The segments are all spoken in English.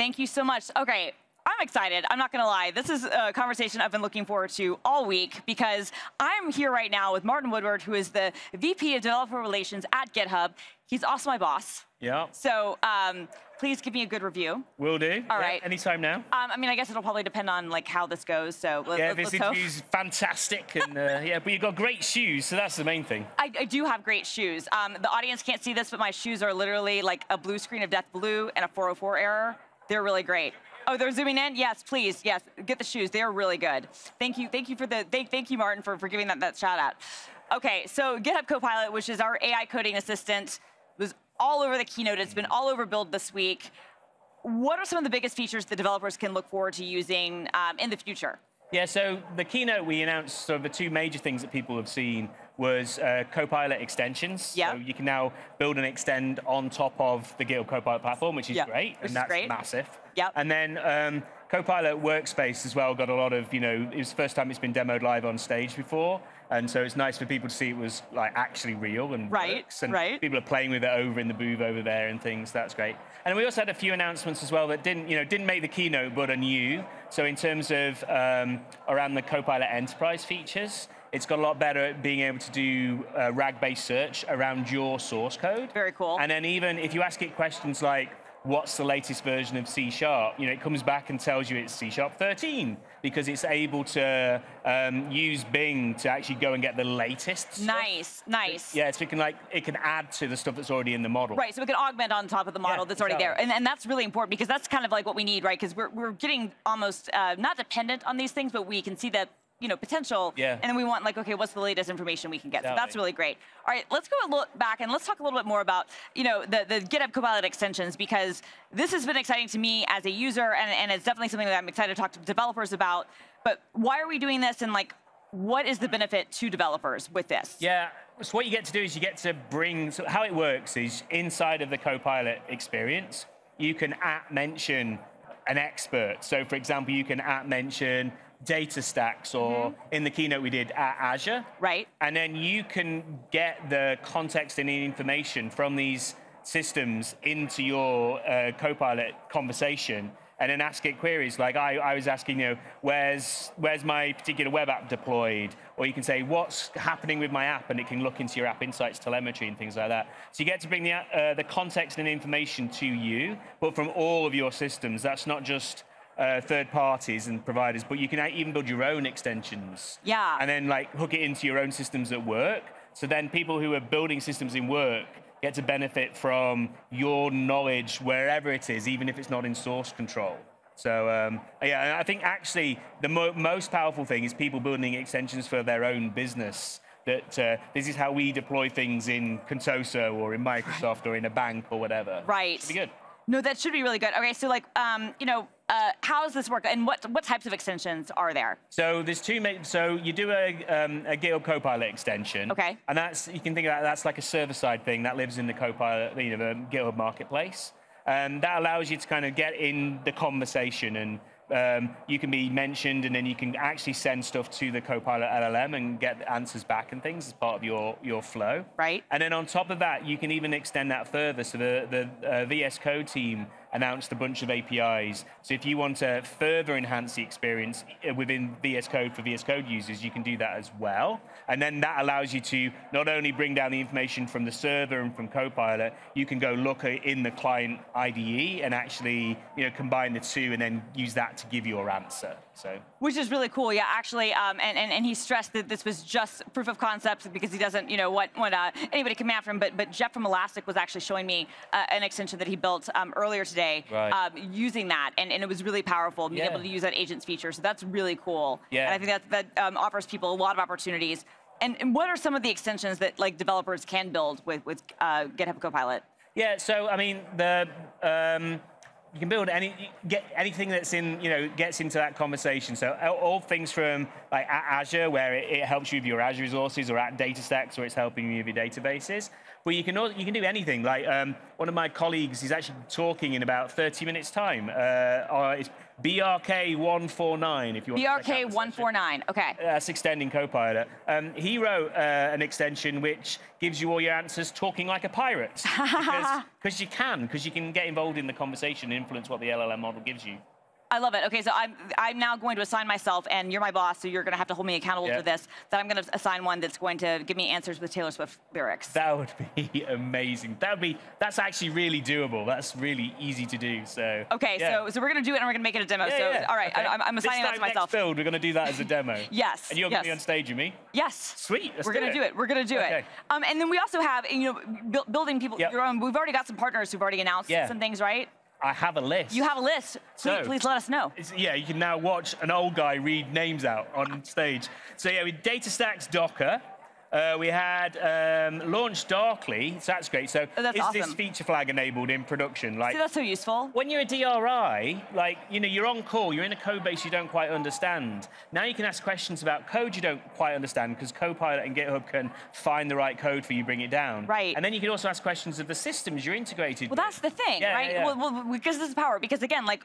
Thank you so much. Okay, I'm excited. I'm not going to lie. This is a conversation I've been looking forward to all week because I'm here right now with Martin Woodward, who is the VP of Developer Relations at GitHub. He's also my boss. Yeah. So um, please give me a good review. Will do. All yeah, right. Anytime now. Um, I mean, I guess it'll probably depend on like how this goes. So let, yeah, let, this hope. interview's fantastic, and uh, yeah, but you've got great shoes, so that's the main thing. I, I do have great shoes. Um, the audience can't see this, but my shoes are literally like a blue screen of death blue and a 404 error. They're really great. Oh, they're zooming in? Yes, please. Yes, get the shoes. They're really good. Thank you. Thank you for the, thank, thank you, Martin, for, for giving that, that shout out. Okay, so GitHub Copilot, which is our AI coding assistant, was all over the keynote. It's been all over Build this week. What are some of the biggest features that developers can look forward to using um, in the future? Yeah, so the keynote we announced, sort of the two major things that people have seen was uh, Copilot extensions. Yep. So you can now build and extend on top of the GitHub Copilot platform, which is great, which and that's great. massive. Yep. And then um, Copilot Workspace as well got a lot of, you know, it was the first time it's been demoed live on stage before, and so it's nice for people to see it was like actually real and Right, works, and right. people are playing with it over in the booth over there and things. That's great. And we also had a few announcements as well that didn't, you know, didn't make the keynote but are new. So in terms of um, around the Copilot Enterprise features, it's got a lot better at being able to do uh, RAG-based search around your source code. Very cool. And then even if you ask it questions like, what's the latest version of C Sharp? You know, it comes back and tells you it's C Sharp 13 because it's able to um, use Bing to actually go and get the latest. stuff. Nice, nice. Yeah, so it can like it can add to the stuff that's already in the model. Right, so we can augment on top of the model Yeah, that's already there. And, and that's really important because that's kind of like what we need, right? Because we're, we're getting almost uh, not dependent on these things, but we can see that you know potential Yeah. and then we want like okay what's the latest information we can get so that's really great all right let's go a little back and let's talk a little bit more about you know the, the github copilot extensions because this has been exciting to me as a user and, and it's definitely something that i'm excited to talk to developers about but why are we doing this and like what is the benefit to developers with this Yeah. So what you get to do is you get to bring. So how it works is inside of the Copilot experience, you can at mention an expert. So for example, you can at mention DataStax, or in the keynote we did at Azure. right And then you can get the context and information from these systems into your uh, Copilot conversation and then ask it queries. Like I, I was asking, you know, where's, where's my particular web app deployed? Or you can say, what's happening with my app? And it can look into your app insights telemetry and things like that. So you get to bring the, uh, the context and information to you, but from all of your systems. That's not just uh, third parties and providers, but you can even build your own extensions. Yeah. And then like hook it into your own systems at work. So then people who are building systems in work get to benefit from your knowledge wherever it is, even if it's not in source control. So um, yeah, I think actually the mo- most powerful thing is people building extensions for their own business. That uh, this is how we deploy things in Contoso or in Microsoft or in a bank or whatever. Right. Should be good. No, that should be really good. Okay, so like, um, you know, uh, how does this work, and what what types of extensions are there? So there's two. So you do a, um, a GitHub Copilot extension. Okay. And that's you can think of that that's like a server side thing that lives in the Copilot, you know, the GitHub Marketplace. Um, that allows you to kind of get in the conversation and um, you can be mentioned and then you can actually send stuff to the Copilot LLM and get answers back and things as part of your, your flow. Right. And then on top of that, you can even extend that further. So the, the uh, VS Code team announced a bunch of APIs. So if you want to further enhance the experience uh, within VS Code for VS Code users, you can do that as well. And then that allows you to not only bring down the information from the server and from Copilot, you can go look in the client IDE and actually you know, combine the two and then use that to give your answer. So Which is really cool, yeah. Actually, um, and, and and he stressed that this was just proof of concept because he doesn't, you know, what what uh, anybody can after him. But but Jeff from Elastic was actually showing me uh, an extension that he built um, earlier today, Right. um, using that, and, and it was really powerful, being Yeah. able to use that agents feature. So that's really cool. Yeah. And I think that that um, offers people a lot of opportunities. And, and what are some of the extensions that like developers can build with with uh, GitHub Copilot? Yeah, so I mean, the um, you can build any get anything that's in you know gets into that conversation. So all, things from like at Azure, where it, it helps you with your Azure resources, or at DataStax, where it's helping you with your databases. But you can also, you can do anything. Like um, one of my colleagues is actually talking in about 30 minutes time. Uh, BRK149, if you want to check out the section. BRK149. Okay. That's extending Copilot. Um, he wrote uh, an extension which gives you all your answers talking like a pirate. Because you can, because you can get involved in the conversation and influence what the LLM model gives you. I love it. Okay, so I'm, I'm now going to assign myself, and you're my boss, so you're going to have to hold me accountable Yeah. to this, that I'm going to assign one that's going to give me answers with Taylor Swift lyrics. That would be amazing. That would be, that's actually really doable. That's really easy to do, so. Okay, yeah. so, so we're going to do it, and we're going to make it a demo. Yeah, so, yeah, all right, okay. I, I'm, I'm This assigning that time to next myself. build, we're going to do that as a demo. Yes, And you're going to be on stage with me? Yes. Sweet, let's We're gonna do it. We're gonna do Okay. it. Um, and then we also have, you know, bu- building people Yep. your own. We've already got some partners who've already announced some things, right? I have a list. You have a list. Please, So- please let us know. Yeah, you can now watch an old guy read names out on stage. So yeah, with DataStax Docker, uh, we had um, LaunchDarkly, so that's great. So Oh, that's is this feature flag enabled in production? Like See, that's so useful. when you're a DRI, like you know, you're on call, you're in a code base you don't quite understand. Now you can ask questions about code you don't quite understand because Copilot and GitHub can find the right code for you, bring it down. Right. And then you can also ask questions of the systems you're integrated Well, with. that's the thing, Yeah, right? yeah, yeah. Well, well, because this is power. Because again, like,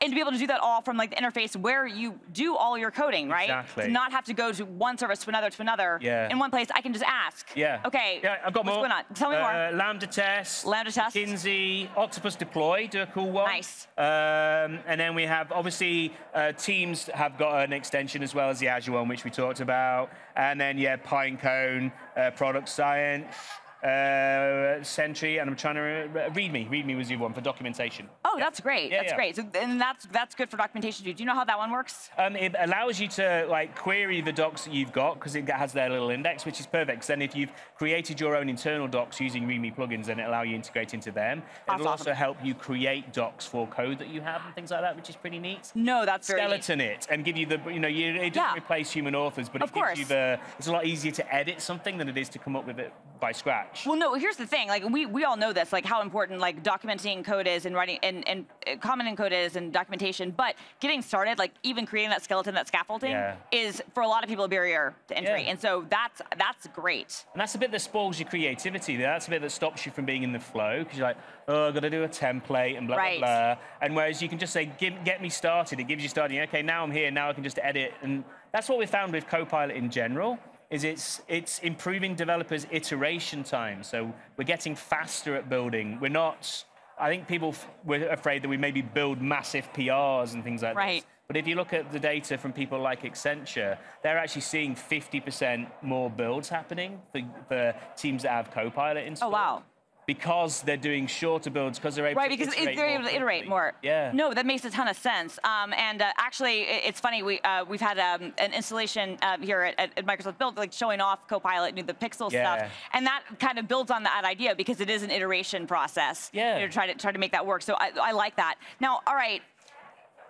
and to be able to do that all from like the interface where you do all your coding, right? Exactly. To not have to go to one service to another to another. Yeah. In one place, I can just ask. Yeah. Okay. Yeah, I've got what's more. going on? Tell me uh, more. LambdaTest. Lambda test. Kinsey, Octopus Deploy, do a cool one. Nice. Um, and then we have obviously uh, Teams have got an extension as well as the Azure one, which we talked about. And then yeah, Pinecone, uh, Product Science. Uh, Sentry, and I'm trying to re- README. README was the other one for documentation. Oh, that's great. Yeah, that's yeah. great. So, and that's that's good for documentation too. Do you know how that one works? Um, it allows you to like query the docs that you've got because it has their little index, which is perfect. 'Cause then if you've created your own internal docs using README plugins, then it allow you to integrate into them. That's It'll awesome. also help you create docs for code that you have and things like that, which is pretty neat. No, that's very. neat. Skeleton it and give you the, you know, you, it doesn't Yeah. replace human authors, but Of it gives course. you the, it's a lot easier to edit something than it is to come up with it by scratch. Well, no. Here's the thing. Like we, we all know this. Like how important like documenting code is and writing and and uh, commenting code is and documentation. But getting started, like even creating that skeleton, that scaffolding, Yeah. is for a lot of people a barrier to entry. Yeah. And so that's that's great. And that's the bit that spoils your creativity. That's the bit that stops you from being in the flow because you're like, oh, I've got to do a template and blah, Right. blah, blah. And whereas you can just say, get me started, it gives you starting, okay, now I'm here, now I can just edit. And that's what we found with Copilot in general, is it's, it's improving developers' iteration time. So we're getting faster at building. We're not, I think people f- were afraid that we maybe build massive PRs and things like that. Right. this. But if you look at the data from people like Accenture, they're actually seeing 50% more builds happening for, for teams that have Copilot installed. Oh wow. Because they're doing shorter builds, because they're able Right, to because iterate it, they're more able to iterate more. Yeah. No, that makes a ton of sense. Um, and uh, actually, it's funny. We uh, we've had um, an installation uh, here at, at- Microsoft Build, like showing off Copilot, know, the Pixel Yeah. stuff, and that kind of builds on that idea because it is an iteration process. Yeah. You know, try to try to make that work. So I, I like that. Now, all right.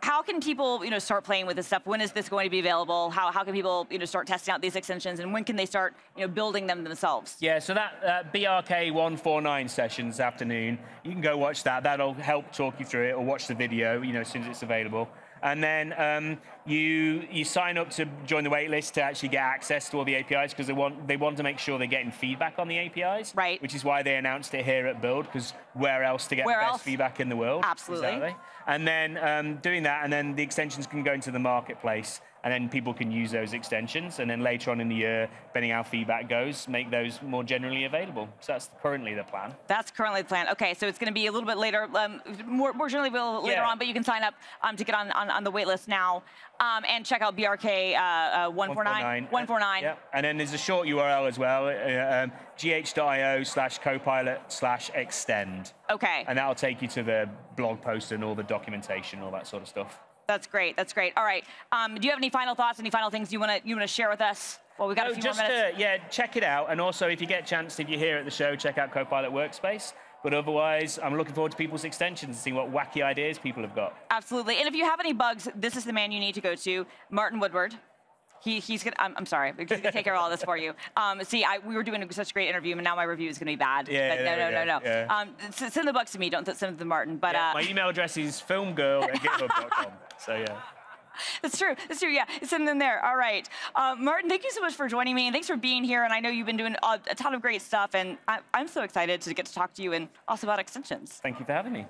How can people, you know, start playing with this stuff? When is this going to be available? How, how can people, you know, start testing out these extensions, and when can they start, you know, building them themselves? Yeah, so that uh, BRK 149 session this afternoon, you can go watch that. That'll help talk you through it, or watch the video, you know, as soon as it's available. And then um, you you sign up to join the waitlist to actually get access to all the APIs because they want they want to make sure they're getting feedback on the APIs. Right. Which is why they announced it here at Build because where else to get Where the best else? feedback in the world? Absolutely. Exactly. And then um, doing that, and then the extensions can go into the marketplace, and then people can use those extensions, and then later on in the year, depending how feedback goes, make those more generally available. So that's currently the plan. That's currently the plan. Okay, so it's going to be a little bit later, um, more, more generally a little later Yeah. on, but you can sign up um, to get on, on, on the wait list now um, and check out BRK uh, uh, 149. 149. Yep. And then there's a short URL as well, uh, um, gh.io slash copilot slash extend. Okay, And that'll take you to the blog post and all the documentation, all that sort of stuff. That's great. That's great. All right. Um, do you have any final thoughts? Any final things you want to you want to share with us? Well, we got No, a few just more minutes. uh, yeah, check it out. And also, if you get a chance, if you're here at the show, check out Copilot Workspace. But otherwise, I'm looking forward to people's extensions and seeing what wacky ideas people have got. Absolutely. And if you have any bugs, this is the man you need to go to, Martin Woodward. He, he's gonna. I'm, I'm sorry. He's gonna take care of all this for you. Um, see, I, we were doing such a great interview, and now my review is gonna be bad. Yeah, But no, there no, no, no. Yeah. Um, send the bugs to me. Don't send them to Martin. But Yeah, uh, my email address is filmgirl at github.com. So yeah. That's true. That's true. Yeah, send them there. All right, uh, Martin. Thank you so much for joining me, and thanks for being here. And I know you've been doing a, a ton of great stuff, and I, I'm so excited to get to talk to you and also about extensions. Thank you for having me.